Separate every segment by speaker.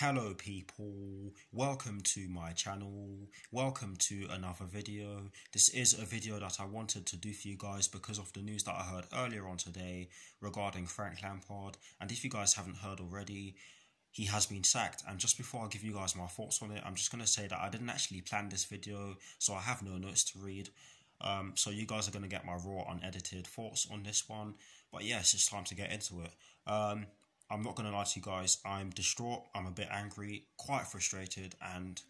Speaker 1: Hello people, welcome to my channel, welcome to another video. This is a video that I wanted to do for you guys because of the news that I heard earlier on today regarding Frank Lampard and if you guys haven't heard already, he has been sacked and just before I give you guys my thoughts on it, I'm just going to say that I didn't actually plan this video so I have no notes to read. Um, so you guys are going to get my raw unedited thoughts on this one. But yes, it's time to get into it. Um, I'm not going to lie to you guys, I'm distraught, I'm a bit angry, quite frustrated, and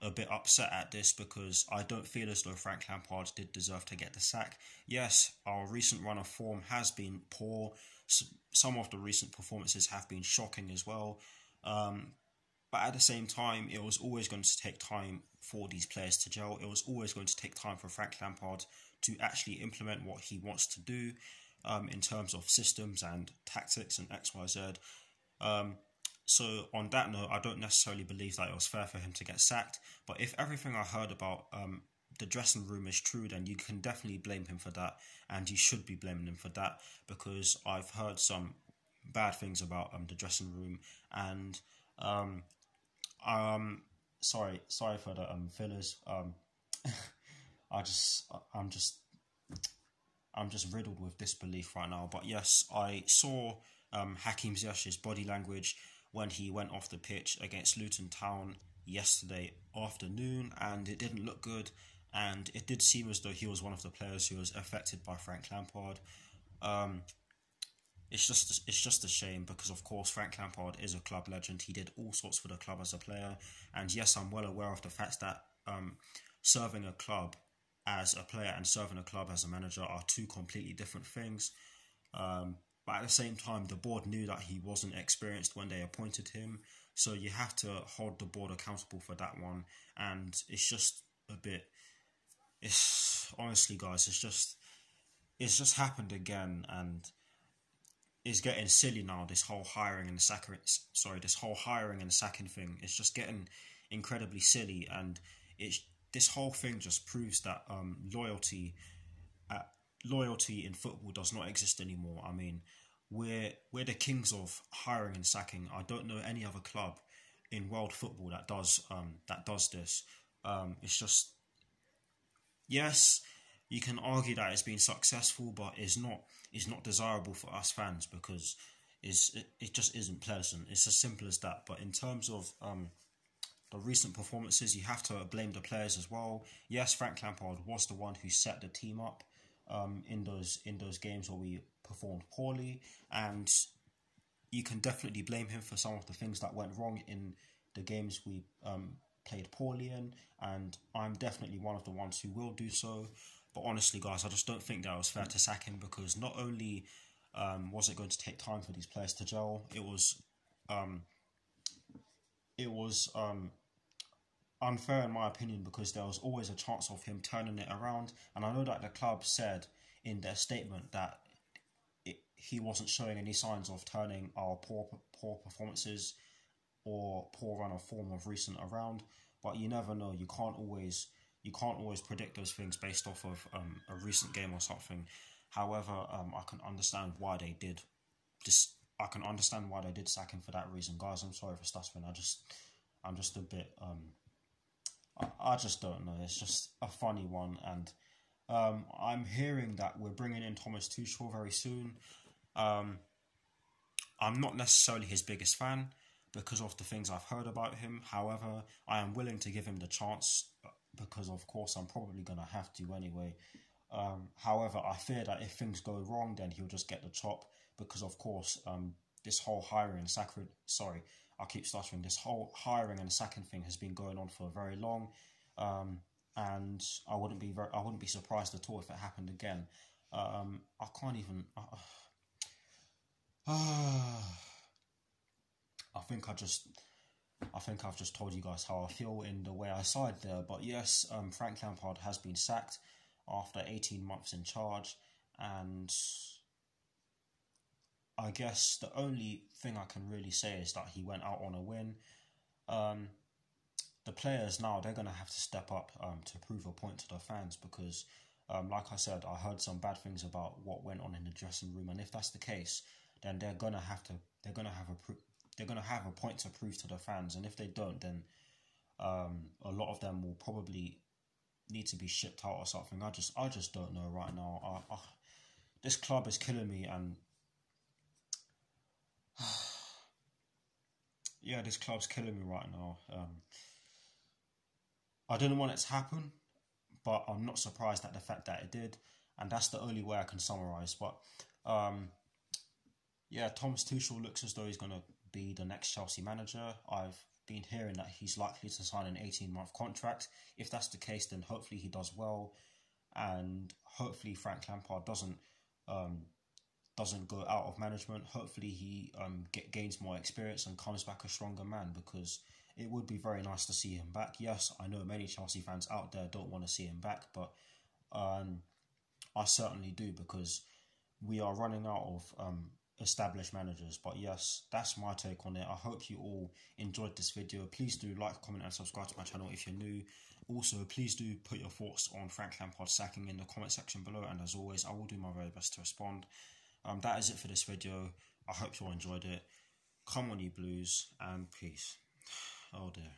Speaker 1: a bit upset at this because I don't feel as though Frank Lampard did deserve to get the sack. Yes, our recent run of form has been poor. Some of the recent performances have been shocking as well. Um, but at the same time, it was always going to take time for these players to gel. It was always going to take time for Frank Lampard to actually implement what he wants to do um, in terms of systems and tactics and X, Y, Z. Um, so on that note, I don't necessarily believe that it was fair for him to get sacked. But if everything I heard about um, the dressing room is true, then you can definitely blame him for that, and you should be blaming him for that because I've heard some bad things about um, the dressing room, and um, um, sorry, sorry for the um fillers. Um, I just, I'm just I'm just riddled with disbelief right now. But yes, I saw um, Hakim Ziyech's body language when he went off the pitch against Luton Town yesterday afternoon, and it didn't look good. And it did seem as though he was one of the players who was affected by Frank Lampard. Um, it's just it's just a shame because of course Frank Lampard is a club legend. He did all sorts for the club as a player, and yes, I'm well aware of the fact that um, serving a club as a player and serving a club as a manager are two completely different things. Um, but at the same time, the board knew that he wasn't experienced when they appointed him, so you have to hold the board accountable for that one. And it's just a bit. It's honestly, guys, it's just it's just happened again, and it's getting silly now. This whole hiring and the sacking, sorry, this whole hiring and the sacking thing. It's just getting incredibly silly, and it's this whole thing just proves that um, loyalty, uh, loyalty in football does not exist anymore. I mean, we're we're the kings of hiring and sacking. I don't know any other club in world football that does um, that does this. Um, it's just yes, you can argue that it's been successful, but it's not it's not desirable for us fans because it's, it, it just isn't pleasant. It's as simple as that. But in terms of um, the recent performances, you have to blame the players as well. Yes, Frank Lampard was the one who set the team up um, in those in those games where we performed poorly, and you can definitely blame him for some of the things that went wrong in the games we um, played poorly in. And I'm definitely one of the ones who will do so. But honestly, guys, I just don't think that was fair to sack him because not only um, was it going to take time for these players to gel, it was um, it was um, unfair in my opinion because there was always a chance of him turning it around. And I know that the club said in their statement that it, he wasn't showing any signs of turning our poor poor performances or poor run of form of recent around. But you never know. You can't always you can't always predict those things based off of um, a recent game or something. However, um, I can understand why they did this I can understand why they did sack him for that reason, guys. I'm sorry for stuttering. I just, I'm just a bit, um, I, I just don't know. It's just a funny one, and um, I'm hearing that we're bringing in Thomas Tuchel very soon. Um, I'm not necessarily his biggest fan because of the things I've heard about him. However, I am willing to give him the chance because, of course, I'm probably gonna have to anyway. Um, however, I fear that if things go wrong, then he'll just get the chop because, of course, um, this whole hiring and sacking, sorry, I keep stuttering, this whole hiring and sacking thing has been going on for a very long. Um, and I wouldn't be very, I wouldn't be surprised at all if it happened again. Um, I can't even. Uh, uh, I think I just, I think I've just told you guys how I feel in the way I sighed there. But yes, um, Frank Lampard has been sacked after 18 months in charge, and I guess the only thing I can really say is that he went out on a win. Um, the players now they're gonna have to step up um, to prove a point to the fans because, um, like I said, I heard some bad things about what went on in the dressing room, and if that's the case, then they're gonna have to they're gonna have a they're gonna have a point to prove to the fans, and if they don't, then um, a lot of them will probably need to be shipped out or something. I just I just don't know right now. I, I, this club is killing me, and yeah, this club's killing me right now. Um, I didn't want it to happen, but I'm not surprised at the fact that it did, and that's the only way I can summarize. But um, yeah, Thomas Tuchel looks as though he's going to be the next Chelsea manager. I've been hearing that he's likely to sign an 18 month contract. If that's the case, then hopefully he does well, and hopefully Frank Lampard doesn't um, doesn't go out of management. Hopefully he um, get, gains more experience and comes back a stronger man because it would be very nice to see him back. Yes, I know many Chelsea fans out there don't want to see him back, but um, I certainly do because we are running out of um, established managers. But yes, that's my take on it. I hope you all enjoyed this video. Please do like, comment, and subscribe to my channel if you're new. Also, please do put your thoughts on Frank Lampard sacking in the comment section below. And as always, I will do my very best to respond. Um, that is it for this video. I hope you all enjoyed it. Come on, you blues, and peace. Oh dear.